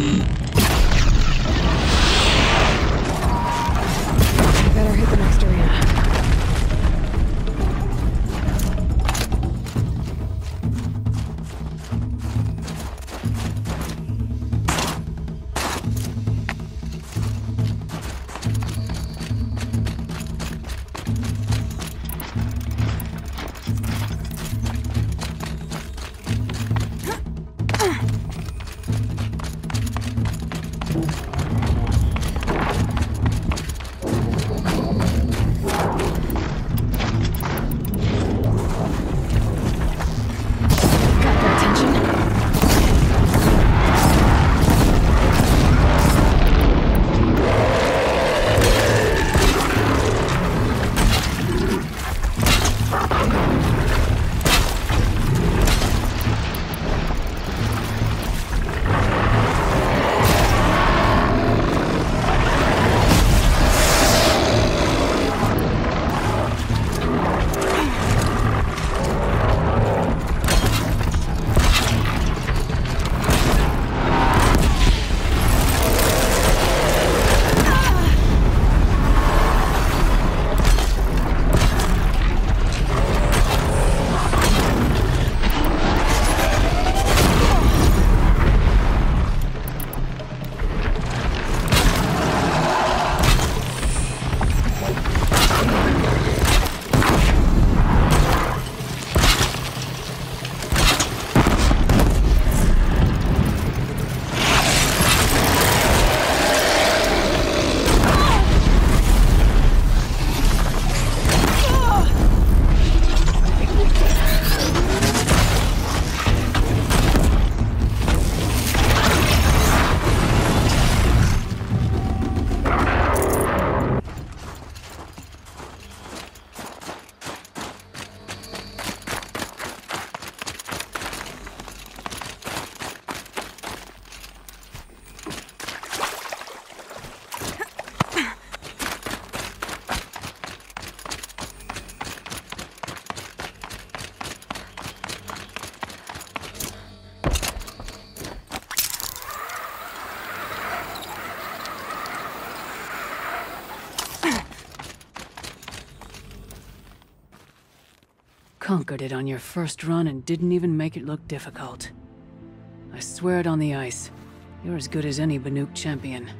Mm-hmm. Conquered it on your first run and didn't even make it look difficult. I swear it on the ice. You're as good as any Banuk champion.